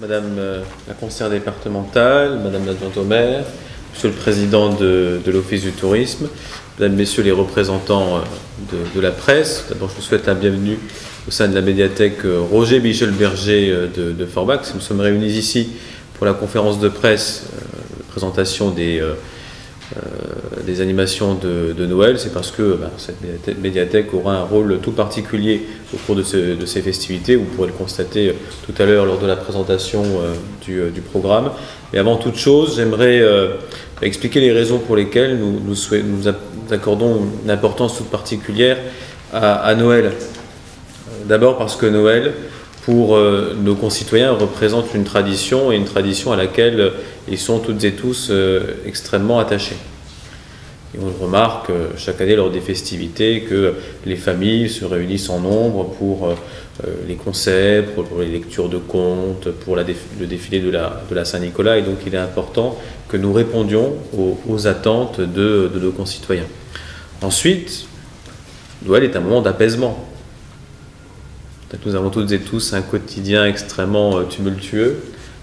Madame euh, la conseillère départementale, Madame l'adjointe au maire, Monsieur le président de, l'Office du tourisme, Mesdames, Messieurs les représentants euh, de, la presse, d'abord je vous souhaite la bienvenue au sein de la médiathèque euh, Roger Michel Berger euh, de, de Forbach. Nous sommes réunis ici pour la conférence de presse, présentation des, des animations de, Noël. C'est parce que bah, cette médiathèque, aura un rôle tout particulier au cours de, ce- de ces festivités. Vous pourrez le constater euh, tout à l'heure lors de la présentation euh, du, euh, programme. Mais avant toute chose, j'aimerais euh, expliquer les raisons pour lesquelles nous, nous, accordons une importance toute particulière à, Noël. Euh, D'abord parce que Noël, pour euh, nos concitoyens, représente une tradition et une tradition à laquelle euh, ils sont toutes et tous euh, extrêmement attachés. On remarque chaque année lors des festivités que les familles se réunissent en nombre pour les concerts, pour, les lectures de contes, pour le défilé de la, Saint-Nicolas. Et donc il est important que nous répondions aux, aux attentes de, de nos concitoyens. Ensuite, Noël est un moment d'apaisement. Nous avons toutes et tous un quotidien extrêmement euh, tumultueux.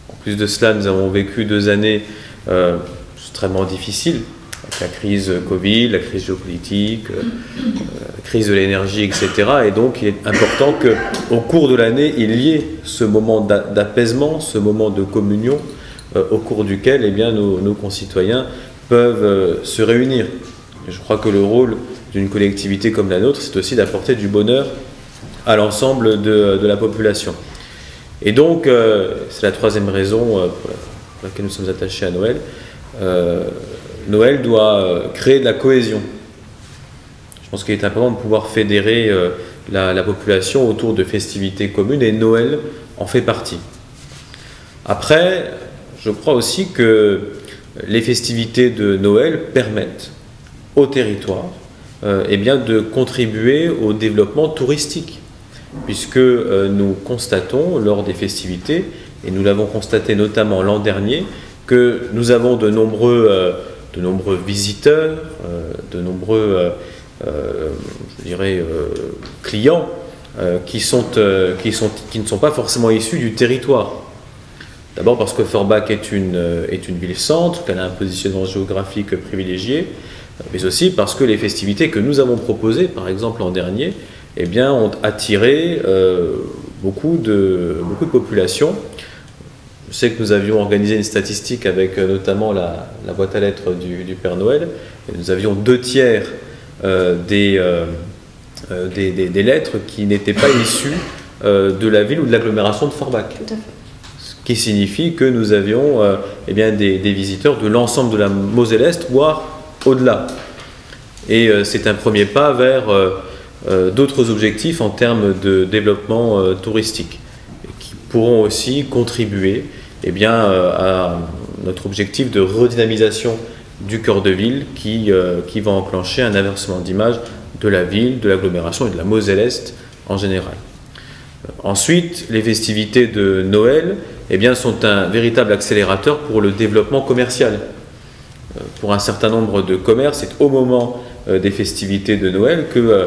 En plus de cela, nous avons vécu deux années euh, extrêmement difficiles, avec la crise Covid, la crise géopolitique, euh, la crise de l'énergie, etc. Et donc, il est important qu'au cours de l'année, il y ait ce moment d'a- d'apaisement, ce moment de communion, euh, au cours duquel eh bien, nos, concitoyens peuvent euh, se réunir. Je crois que le rôle d'une collectivité comme la nôtre, c'est aussi d'apporter du bonheur à l'ensemble de, de la population. Et donc, euh, c'est la troisième raison euh, pour la- pour laquelle nous sommes attachés à Noël. Euh, Noël doit créer de la cohésion. Je pense qu'il est important de pouvoir fédérer la, la population autour de festivités communes et Noël en fait partie. Après, je crois aussi que les festivités de Noël permettent au territoire eh bien, de contribuer au développement touristique puisque euh, nous constatons lors des festivités, et nous l'avons constaté notamment l'an dernier, que nous avons de nombreux, euh, de nombreux visiteurs, euh, de nombreux, je dirais, clients qui, sont, qui, sont, qui ne sont pas forcément issus du territoire. D'abord parce que Forbach est une, est une ville-centre, qu'elle a un positionnement géographique privilégié, mais aussi parce que les festivités que nous avons proposées, par exemple l'an dernier, eh bien, ont attiré euh, beaucoup, de, beaucoup de populations. Je sais que nous avions organisé une statistique avec euh, notamment la, la boîte à lettres du, du Père Noël, et nous avions deux tiers euh, des, des, des- des lettres qui n'étaient pas issues de la ville ou de l'agglomération de Forbach. Tout à fait. Ce qui signifie que nous avions euh, eh bien, des, des visiteurs de l'ensemble de la Moselle-Est, voire au-delà. Et euh, c'est un premier pas vers euh, d'autres objectifs en termes de développement euh, touristique, qui pourront aussi contribuer eh bien, euh, à notre objectif de redynamisation du cœur de ville qui, euh, qui va enclencher un inversement d'image de la ville, de l'agglomération et de la Moselle-Est en général. Ensuite, les festivités de Noël eh bien, sont un véritable accélérateur pour le développement commercial. Euh, Pour un certain nombre de commerces, c'est au moment euh, des festivités de Noël que euh,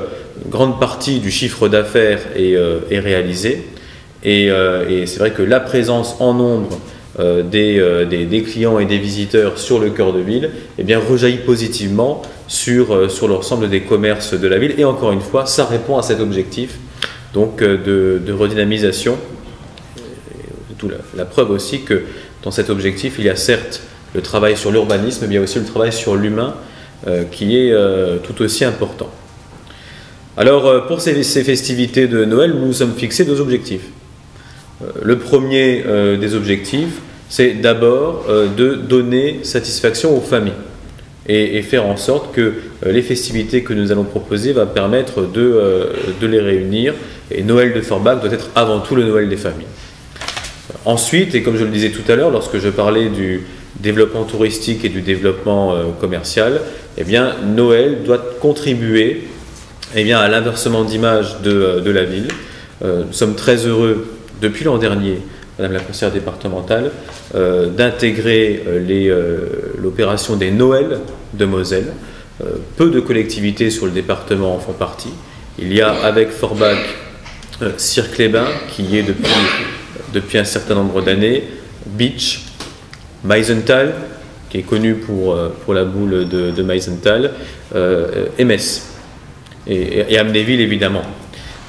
grande partie du chiffre d'affaires est, euh, est réalisée. Et, euh, et c'est vrai que la présence en nombre euh, des, clients et des visiteurs sur le cœur de ville eh bien, rejaillit positivement sur, sur l'ensemble des commerces de la ville. Et encore une fois, ça répond à cet objectif donc, de, redynamisation. D'où la, preuve aussi que dans cet objectif, il y a certes le travail sur l'urbanisme, mais il y a aussi le travail sur l'humain qui est tout aussi important. Alors, euh, pour ces, festivités de Noël, nous nous sommes fixés deux objectifs. Euh, le premier euh, des objectifs, c'est d'abord de donner satisfaction aux familles et, faire en sorte que les festivités que nous allons proposer va permettre de, de les réunir. Et Noël de Forbach doit être avant tout le Noël des familles. Ensuite, et comme je le disais tout à l'heure, lorsque je parlais du développement touristique et du développement commercial, eh bien, Noël doit contribuer eh bien, à l'inversement d'image de, euh, la ville. Euh, nous sommes très heureux, depuis l'an dernier, Madame la conseillère départementale, euh, d'intégrer euh, euh, l'opération des Noëls de Moselle. Euh, peu de collectivités sur le département en font partie. Il y a avec Forbach euh, Cirque-les-Bains, qui est depuis un certain nombre d'années, Beach, Meisenthal, qui est connu pour, la boule de, Meisenthal, et, et Amnéville évidemment.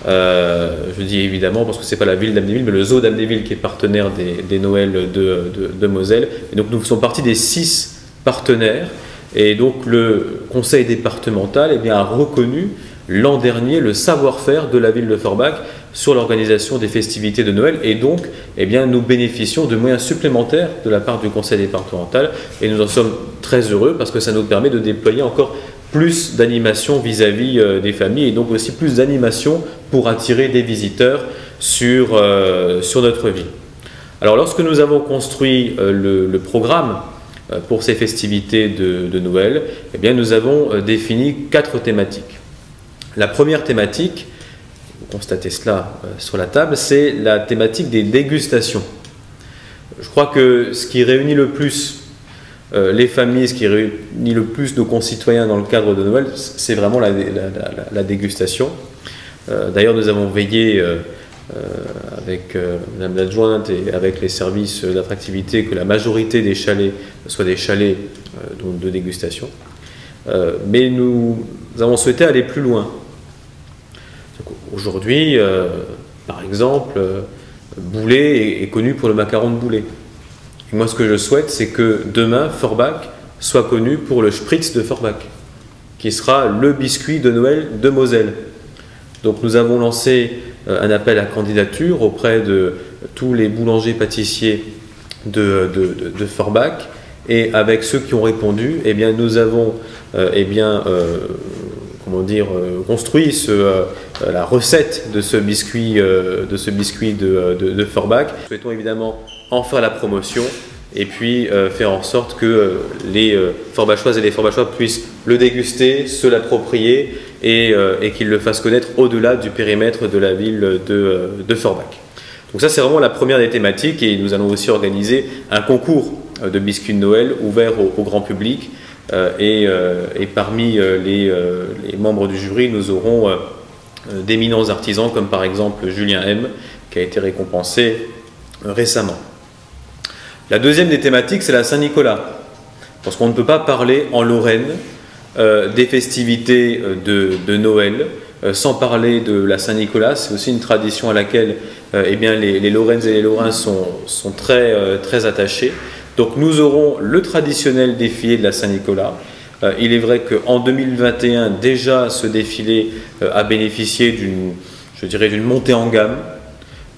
je dis évidemment parce que c'est pas la ville d'Amnéville, mais le zoo d'Amnéville qui est partenaire des, Noëls de, Moselle. Et donc nous faisons partie des six partenaires. Et donc le conseil départemental eh a reconnu l'an dernier le savoir-faire de la ville de Forbach sur l'organisation des festivités de Noël. Et donc, eh nous bénéficions de moyens supplémentaires de la part du conseil départemental. Et nous en sommes très heureux parce que ça nous permet de déployer encore plus d'animation vis-à-vis euh, des familles et donc aussi plus d'animation pour attirer des visiteurs sur, euh, sur notre ville. Alors lorsque nous avons construit euh, le, programme pour ces festivités de, Noël, eh bien, nous avons défini quatre thématiques. La première thématique, vous constatez cela sur la table, c'est la thématique des dégustations. Je crois que ce qui réunit le plus euh, les familles, ce qui réunit le plus nos concitoyens dans le cadre de Noël, c'est vraiment la, dégustation. Euh, d'ailleurs, nous avons veillé euh, avec Madame l'adjointe et avec les services d'attractivité que la majorité des chalets soient des chalets de dégustation. mais nous, avons souhaité aller plus loin. Aujourd'hui, par exemple, Boulet est, connu pour le macaron de Boulet moi, ce que je souhaite, c'est que demain, Forbach soit connu pour le Spritz de Forbach, qui sera le biscuit de Noël de Moselle. Donc, nous avons lancé euh, un appel à candidature auprès de tous les boulangers pâtissiers de, de, Forbach. Et avec ceux qui ont répondu, eh bien, nous avons euh, eh bien, euh, comment dire, construit ce, la recette de ce biscuit de, ce biscuit de, de Forbach. Nous souhaitons évidemment en faire la promotion et puis euh, faire en sorte que euh, les euh, et les forbachois puissent le déguster, se l'approprier et, qu'ils le fassent connaître au-delà du périmètre de la ville de, de Forbach. Donc ça c'est vraiment la première des thématiques et nous allons aussi organiser un concours de biscuits de Noël ouvert au, grand public et, parmi les, les, membres du jury nous aurons d'éminents artisans comme par exemple Julien M qui a été récompensé récemment. La deuxième des thématiques, c'est la Saint-Nicolas. Parce qu'on ne peut pas parler en Lorraine euh, des festivités euh, de, Noël euh, sans parler de la Saint-Nicolas. C'est aussi une tradition à laquelle eh bien, les, Lorraines et les Lorrains sont, très, très attachés. Donc nous aurons le traditionnel défilé de la Saint-Nicolas. il est vrai qu'en 2021, déjà, ce défilé a bénéficié d'une, je dirais, d'une montée en gamme.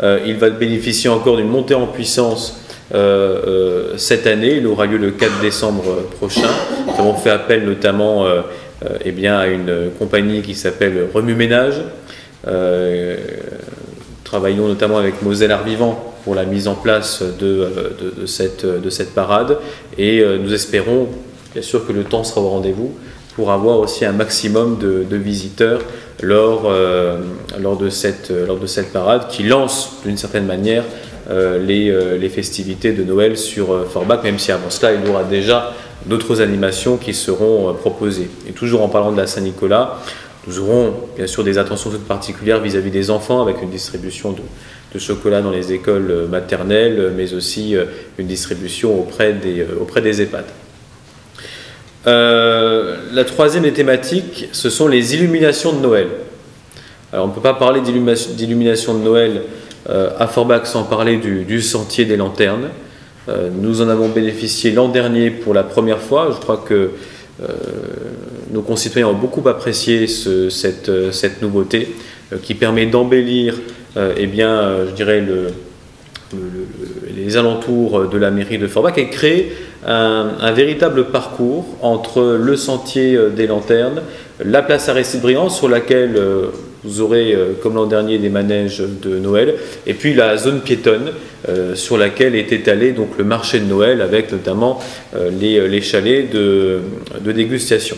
il va bénéficier encore d'une montée en puissance cette année. Il aura lieu le 4 décembre prochain. Nous avons fait appel notamment euh, eh bien, à une compagnie qui s'appelle Remue Ménage. travaillons notamment avec Moselle Art Vivant pour la mise en place de, cette, de cette, parade et nous espérons bien sûr que le temps sera au rendez-vous pour avoir aussi un maximum de, visiteurs lors, cette, lors de cette parade qui lance d'une certaine manière euh, euh, les, festivités de Noël sur euh, Forbach, même si avant cela, il y aura déjà d'autres animations qui seront proposées. Et toujours en parlant de la Saint-Nicolas, nous aurons bien sûr des attentions toutes particulières vis-à-vis des enfants avec une distribution de, chocolat dans les écoles maternelles, mais aussi une distribution auprès des, auprès des EHPAD. la troisième des thématiques, ce sont les illuminations de Noël. Alors on ne peut pas parler d'illumination de Noël à Forbach, sans parler du, sentier des lanternes. Euh, nous en avons bénéficié l'an dernier pour la première fois. Je crois que euh, nos concitoyens ont beaucoup apprécié cette, nouveauté qui permet d'embellir eh bien, je dirais les alentours de la mairie de Forbach et créer un, véritable parcours entre le sentier des lanternes, la place Aristide Briand sur laquelle vous aurez, euh, comme l'an dernier, des manèges de Noël, et puis la zone piétonne euh, sur laquelle est étalé donc, le marché de Noël, avec notamment euh, les, chalets de, dégustation.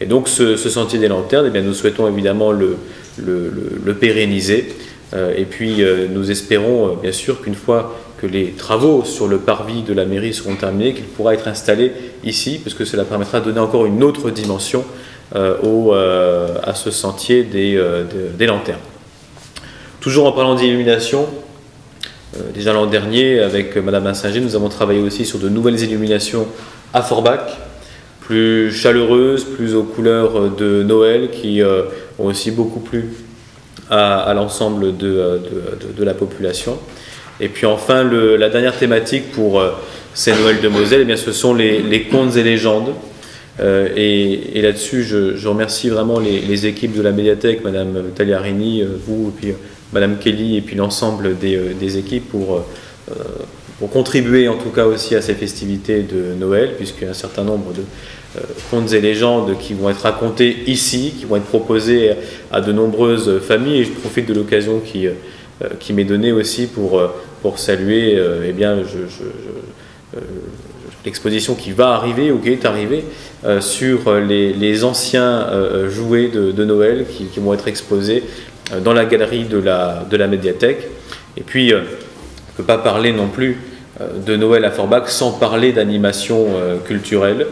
Et donc ce, sentier des lanternes, eh bien, nous souhaitons évidemment le, pérenniser, et puis nous espérons bien sûr qu'une fois que les travaux sur le parvis de la mairie seront terminés, qu'il pourra être installé ici, parce que cela permettra de donner encore une autre dimension au, euh, à ce sentier des, euh, des, lanternes. Toujours en parlant d'illumination, déjà l'an dernier, avec Madame Assinger, nous avons travaillé aussi sur de nouvelles illuminations à Forbach, plus chaleureuses, plus aux couleurs de Noël, qui ont aussi beaucoup plu à, l'ensemble de, la population. Et puis enfin, la dernière thématique pour ces Noëls de Moselle, eh bien, ce sont les, contes et légendes. Euh, et, là-dessus, je, remercie vraiment les, équipes de la médiathèque, Madame Tagliarini, euh, vous, et puis euh, Madame Kelly, et puis l'ensemble des, équipes pour, pour contribuer en tout cas aussi à ces festivités de Noël, puisqu'il y a un certain nombre de contes et légendes qui vont être racontés ici, qui vont être proposés à de nombreuses familles. Et je profite de l'occasion qui, qui m'est donnée aussi pour, pour saluer eh bien, je, l'exposition qui va arriver ou qui est arrivée euh, sur les, anciens euh, jouets de, Noël qui, vont être exposés euh, dans la galerie de la, de la médiathèque. Et puis, on ne peut pas parler non plus de Noël à Forbach sans parler d'animation culturelle.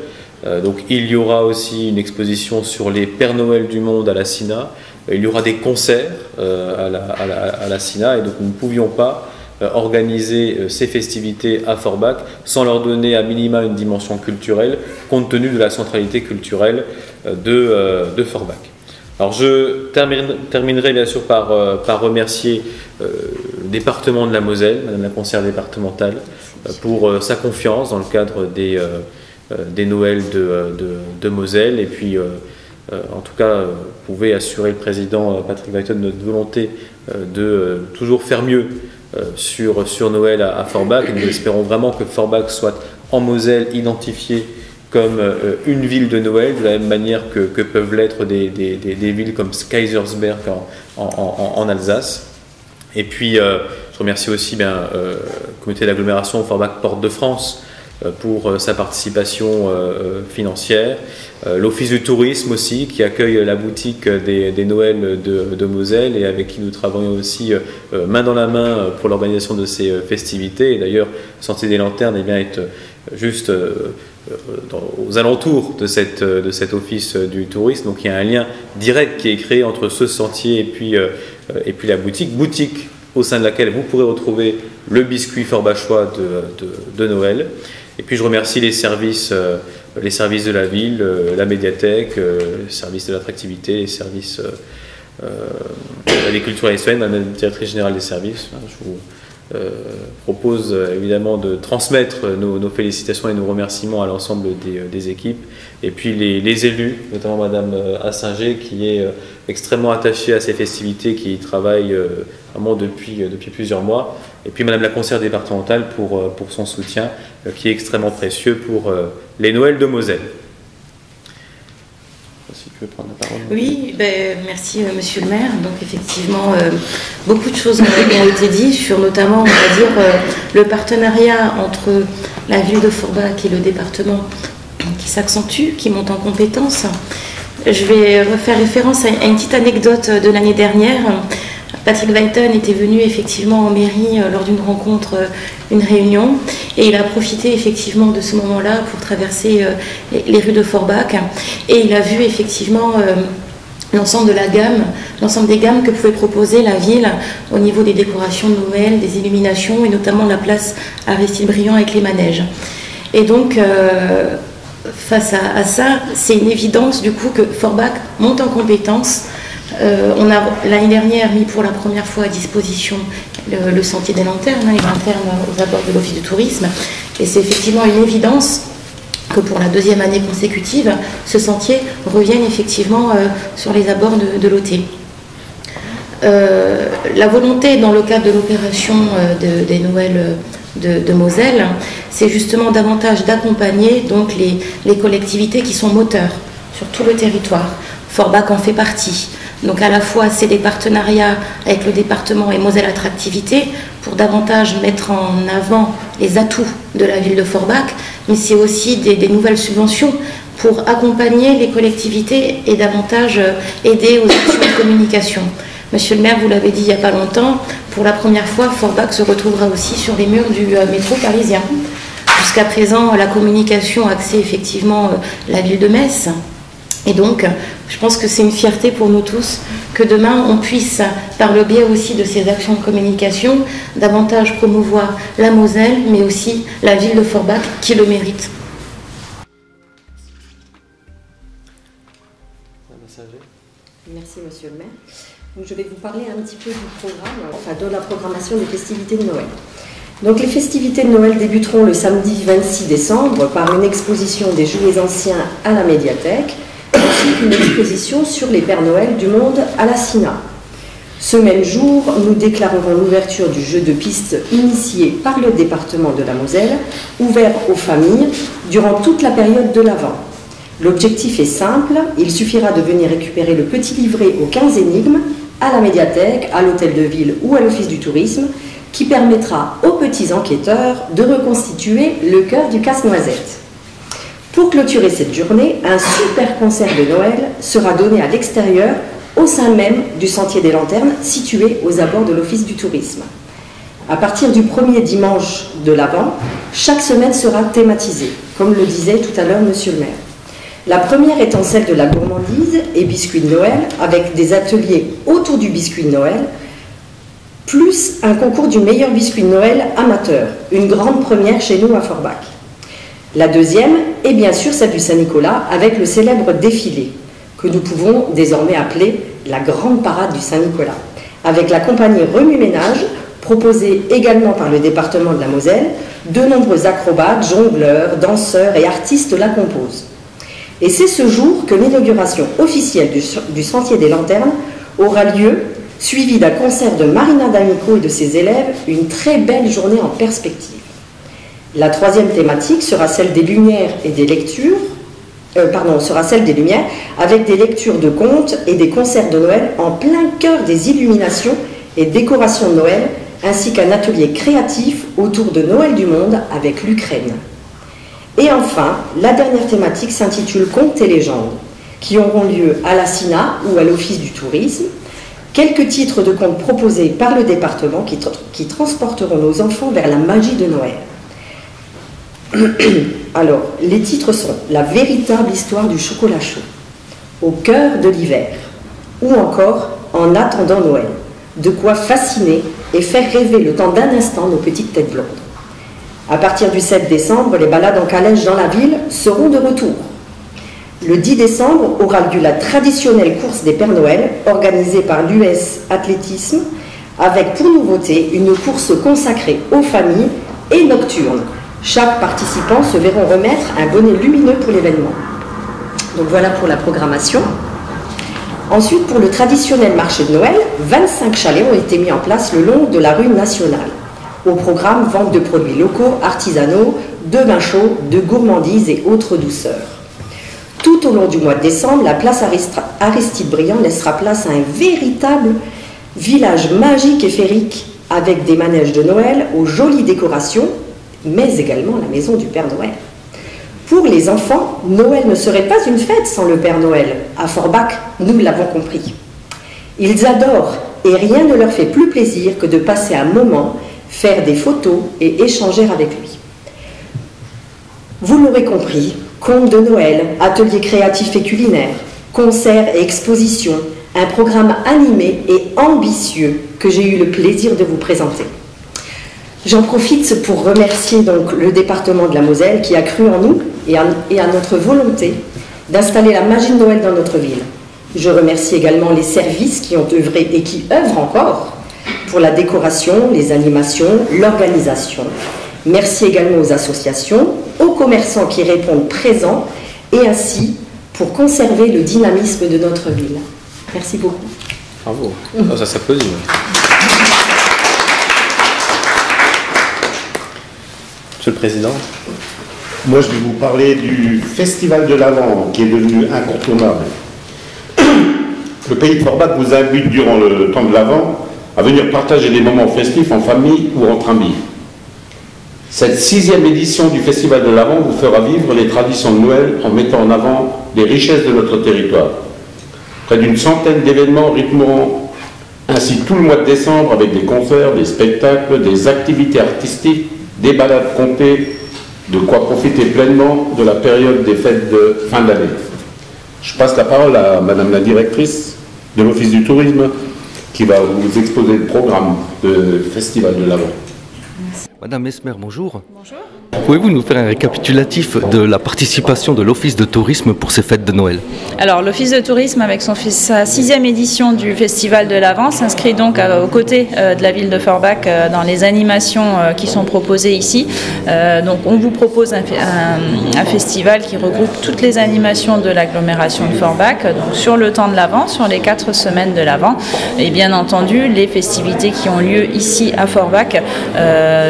donc, il y aura aussi une exposition sur les Pères Noël du monde à la SINA. Il y aura des concerts à la, SINA et donc nous ne pouvions pas euh, organiser euh, ces festivités à Forbach sans leur donner à minima une dimension culturelle compte tenu de la centralité culturelle euh, de, Forbach. Alors je terminerai bien sûr par, remercier le département de la Moselle, Madame la conseillère départementale, pour sa confiance dans le cadre des, Noëls de, Moselle. Et puis, en tout cas, vous pouvez assurer le président Patrick Weiton de notre volonté de toujours faire mieux euh, sur, sur Noël à, Forbach. nous espérons vraiment que Forbach soit en Moselle identifié comme euh, une ville de Noël, de la même manière que, peuvent l'être des, villes comme Kaisersberg en, Alsace. Et puis, euh, je remercie aussi bien, le comité d'agglomération Forbach Porte de France euh, pour euh, sa participation euh, financière. L'Office du tourisme aussi, qui accueille la boutique des, des Noëls de, Moselle et avec qui nous travaillons aussi main dans la main pour l'organisation de ces festivités. Et d'ailleurs, Sentier des Lanternes eh bien, est juste aux alentours de, cette, de cet office du tourisme. Donc il y a un lien direct qui est créé entre ce sentier et puis, et puis la boutique. Boutique au sein de laquelle vous pourrez retrouver le biscuit forbachois de, de, de Noël. Et puis je remercie les services, euh, les services de la ville, euh, la médiathèque, euh, les services de l'attractivité, les services de l'agriculture et soins, la directrice générale des services. Je vous propose évidemment de transmettre nos, félicitations et nos remerciements à l'ensemble des, équipes. Et puis les, élus, notamment Madame Assinger, qui est extrêmement attachée à ces festivités, qui travaille vraiment depuis, depuis plusieurs mois. Et puis Madame la conseillère départementale pour, pour son soutien euh, qui est extrêmement précieux pour euh, les Noëls de Moselle. Oui, ben, merci euh, Monsieur le maire. Donc effectivement, beaucoup de choses ont été dites sur notamment, on va dire, le partenariat entre la ville de Forbach et le département qui s'accentue, qui monte en compétences. Je vais refaire référence à une petite anecdote de l'année dernière. Patrick Weiton était venu effectivement en mairie euh, lors d'une rencontre, euh, une réunion, et il a profité effectivement de ce moment-là pour traverser euh, les rues de Forbach, et il a vu effectivement l'ensemble de la gamme, l'ensemble des gammes que pouvait proposer la ville au niveau des décorations de Noël, des illuminations, et notamment la place Aristide Briand avec les manèges. Et donc, face à, à ça, c'est une évidence du coup que Forbach monte en compétence euh, on a l'année dernière mis pour la première fois à disposition le, sentier des lanternes, hein, les lanternes aux abords de l'Office du tourisme. Et c'est effectivement une évidence que pour la deuxième année consécutive, ce sentier revienne effectivement euh, sur les abords de, l'OT. Euh, la volonté dans le cadre de l'opération des Noëls de, Moselle, c'est justement davantage d'accompagner les collectivités qui sont moteurs sur tout le territoire. Forbach en fait partie. Donc à la fois, c'est des partenariats avec le département et Moselle Attractivité pour davantage mettre en avant les atouts de la ville de Forbach, mais c'est aussi des, nouvelles subventions pour accompagner les collectivités et davantage euh, aider aux actions de communication. Monsieur le maire, vous l'avez dit il n'y a pas longtemps, pour la première fois, Forbach se retrouvera aussi sur les murs du euh, métro parisien. Jusqu'à présent, la communication axée effectivement euh, la ville de Metz, et donc, je pense que c'est une fierté pour nous tous que demain on puisse, par le biais aussi de ces actions de communication, davantage promouvoir la Moselle, mais aussi la ville de Forbach qui le mérite. Merci Monsieur le maire. je vais vous parler un petit peu du programme, enfin de la programmation des festivités de Noël. Donc les festivités de Noël débuteront le samedi 26 décembre par une exposition des jouets anciens à la médiathèque, ainsi qu'une exposition sur les Pères Noël du monde à la SINA. Ce même jour, nous déclarerons l'ouverture du jeu de piste initié par le département de la Moselle, ouvert aux familles durant toute la période de l'Avent. L'objectif est simple, il suffira de venir récupérer le petit livret aux 15 énigmes à la médiathèque, à l'hôtel de ville ou à l'office du tourisme qui permettra aux petits enquêteurs de reconstituer le cœur du casse-noisette. Pour clôturer cette journée, un super concert de Noël sera donné à l'extérieur au sein même du Sentier des Lanternes situé aux abords de l'Office du tourisme. À partir du premier dimanche de l'Avent, chaque semaine sera thématisée, comme le disait tout à l'heure Monsieur le maire. La première étant celle de la gourmandise et biscuits de Noël, avec des ateliers autour du biscuit de Noël, plus un concours du meilleur biscuit de Noël amateur, une grande première chez nous à Forbach. La deuxième est bien sûr celle du Saint-Nicolas avec le célèbre défilé, que nous pouvons désormais appeler la grande parade du Saint-Nicolas, avec la compagnie Remue Ménage, proposée également par le département de la Moselle, de nombreux acrobates, jongleurs, danseurs et artistes la composent. Et c'est ce jour que l'inauguration officielle du, Sentier des Lanternes aura lieu suivi d'un concert de Marina D'Amico et de ses élèves, une très belle journée en perspective. La troisième thématique sera celle des lumières et des lectures, euh, pardon, sera celle des lumières, avec des lectures de contes et des concerts de Noël en plein cœur des illuminations et décorations de Noël, ainsi qu'un atelier créatif autour de Noël du monde avec l'Ukraine. Et enfin, la dernière thématique s'intitule Contes et légendes, qui auront lieu à la SINA ou à l'Office du tourisme, Quelques titres de contes proposés par le département qui, qui transporteront nos enfants vers la magie de Noël. Alors, les titres sont La véritable histoire du chocolat chaud, Au cœur de l'hiver, ou encore En attendant Noël, de quoi fasciner et faire rêver le temps d'un instant nos petites têtes blondes. À partir du 7 décembre, les balades en calèche dans la ville seront de retour. Le 10 décembre aura lieu la traditionnelle course des Pères Noël organisée par l'US Athlétisme avec pour nouveauté une course consacrée aux familles et nocturne. Chaque participant se verront remettre un bonnet lumineux pour l'événement. Donc voilà pour la programmation. Ensuite, pour le traditionnel marché de Noël, 25 chalets ont été mis en place le long de la rue nationale. Au programme, vente de produits locaux, artisanaux, de vin chaud, de gourmandises et autres douceurs. Tout au long du mois de décembre, la place Aristide Briand laissera place à un véritable village magique et féerique avec des manèges de Noël aux jolies décorations, mais également la maison du Père Noël. Pour les enfants, Noël ne serait pas une fête sans le Père Noël. À Forbach, nous l'avons compris. Ils adorent et rien ne leur fait plus plaisir que de passer un moment, faire des photos et échanger avec lui. Vous l'aurez compris, Contes de Noël, ateliers créatifs et culinaires, concerts et expositions, un programme animé et ambitieux que j'ai eu le plaisir de vous présenter. J'en profite pour remercier donc le département de la Moselle qui a cru en nous et à, notre volonté d'installer la magie de Noël dans notre ville. Je remercie également les services qui ont œuvré et qui œuvrent encore pour la décoration, les animations, l'organisation. Merci également aux associations, aux commerçants qui répondent présents et ainsi pour conserver le dynamisme de notre ville. Merci beaucoup. Bravo. Oh, ça s'applaudit. Monsieur le Président. Moi, je vais vous parler du Festival de l'Avent qui est devenu incontournable. Le pays de Forbach vous invite durant le temps de l'Avent à venir partager des moments festifs en famille ou entre amis. Cette sixième édition du Festival de l'Avent vous fera vivre les traditions de Noël en mettant en avant les richesses de notre territoire. Près d'une centaine d'événements rythmeront ainsi tout le mois de décembre avec des concerts, des spectacles, des activités artistiques, des balades comptées, de quoi profiter pleinement de la période des fêtes de fin d'année. Je passe la parole à Madame la directrice de l'Office du tourisme qui va vous exposer le programme du Festival de l'Avent. Madame Mesmer, bonjour. Bonjour. Pouvez-vous nous faire un récapitulatif de la participation de l'Office de tourisme pour ces fêtes de Noël Alors, l'Office de tourisme, avec son, sa sixième édition du Festival de l'Avent, s'inscrit donc euh, aux côtés euh, de la ville de Forbach euh, dans les animations qui sont proposées ici. donc, on vous propose un, festival qui regroupe toutes les animations de l'agglomération de Forbach, sur le temps de l'Avent, sur les quatre semaines de l'Avent. Et bien entendu, les festivités qui ont lieu ici à Forbach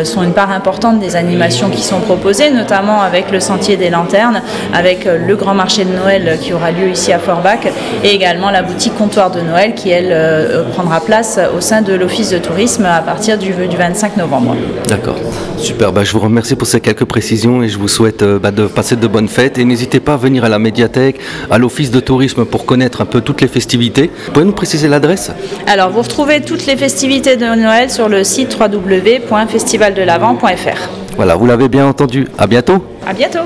sont une part importante des animations qui sont proposées, notamment avec le Sentier des Lanternes, avec euh, le grand marché de Noël qui aura lieu ici à Forbach, et également la boutique Comptoir de Noël qui, elle, euh, prendra place au sein de l'Office de tourisme à partir du, du 25 novembre. D'accord, super. Bah, je vous remercie pour ces quelques précisions et je vous souhaite euh, bah, de passer de bonnes fêtes. Et n'hésitez pas à venir à la médiathèque, à l'Office de tourisme pour connaître un peu toutes les festivités. Vous pouvez nous préciser l'adresse? Alors, vous retrouvez toutes les festivités de Noël sur le site www.festivaldelavant.fr. Voilà, vous l'avez bien entendu. À bientôt. À bientôt.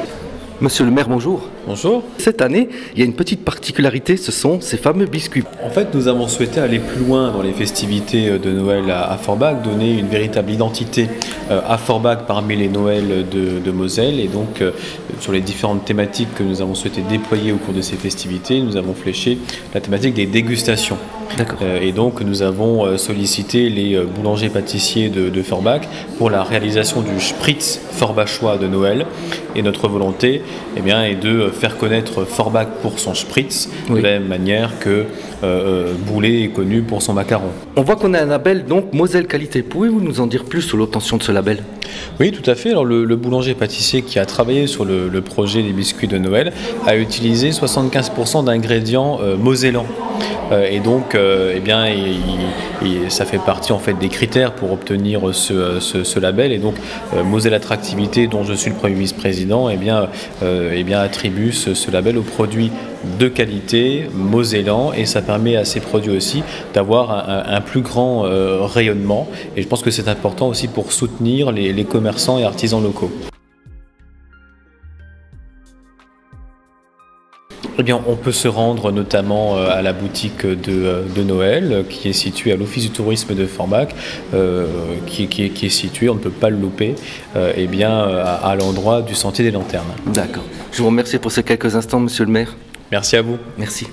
Monsieur le maire, bonjour. Bonjour. Cette année, il y a une petite particularité, ce sont ces fameux biscuits. En fait, nous avons souhaité aller plus loin dans les festivités euh, de Noël à, Forbach, donner une véritable identité euh, à Forbach parmi les Noëls de, Moselle. Et donc, euh, sur les différentes thématiques que nous avons souhaité déployer au cours de ces festivités, nous avons fléché la thématique des dégustations. et donc, nous avons sollicité les boulangers-pâtissiers de, de Forbach pour la réalisation du Spritz forbachois de Noël. Et notre volonté eh bien, est de faire connaître Forbach pour son spritz, de la même manière que euh, euh, Boulet est connu pour son macaron. On voit qu'on a un label, donc Moselle Qualité. Pouvez-vous nous en dire plus sur l'obtention de ce label? Oui, tout à fait. Alors, le, boulanger-pâtissier qui a travaillé sur le, projet des biscuits de Noël a utilisé 75% d'ingrédients euh. Euh, et donc, euh, eh bien, ça fait partie en fait des critères pour obtenir ce, label. Et donc, euh, Moselle Attractivité, dont je suis le premier vice-président, eh bien, eh bien, attribue ce, label aux produits de qualité, mosellan, et ça permet à ces produits aussi d'avoir un, plus grand rayonnement. Et je pense que c'est important aussi pour soutenir les commerçants et artisans locaux. Eh bien, on peut se rendre notamment euh, à la boutique de, Noël qui est située à l'Office du tourisme de Forbach, euh, qui, est située, on ne peut pas le louper, euh, eh bien, à, l'endroit du Sentier des Lanternes. D'accord. Je vous remercie pour ces quelques instants, monsieur le maire. Merci à vous. Merci.